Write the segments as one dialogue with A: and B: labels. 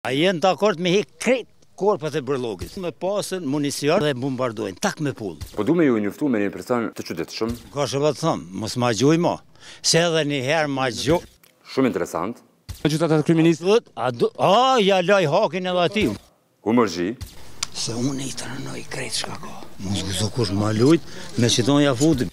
A: A jeni dakord me hik krejt korpat e bërllogit, me pasën municion dhe bumbardojnë tak me pull.
B: Po du me ju njoftu me një person të çuditshëm. Kah
A: çka po të thom, mos ma gjuj ma, se edhe një herë ma gju.
B: Shumë interesant.
C: Megjithatë kryeministri. A
A: do, a do, a ja laj hakin edhe atij.
B: Humorxhi.
A: Se unë i trenoj krejt çka ka. Mos guxo kush ma lujt, se çdo ja futi.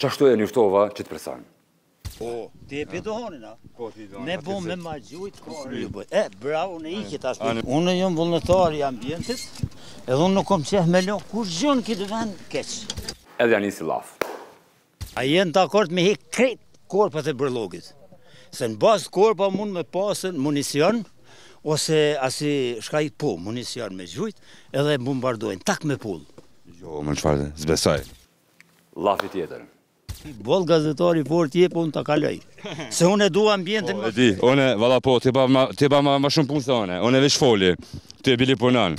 B: Qashtu e liftova që të presanë.
A: Po, ti e pjetë honin, a? Po, ti do. Me bo me ma gjujt, po, në ju bëjt. E, bravo, në i këtë ashtë. Unë jam vullnetar i ambientit, edhe unë nuk kom qef me lon, kurrgjo në këtë vend keq.
B: Edhe ja nisi llaf.
A: A jeni dakord me hik krejt korpat e bërllogit? Se në ba korpa mund me pasën municion ose asi çka i po municion me gjujt edhe e bumbardojn tak me pull.
C: Jo o mën çfar s'besoj.
B: Llafi tjetër.
A: Ti boll gazetar i fortë je po unë ta kaloj. Se unë e dua ambientin.
C: Po e di, unë valla po ti ban ma shumë punë se
A: unë. Unë
C: veç
B: foli. Ti bile punon.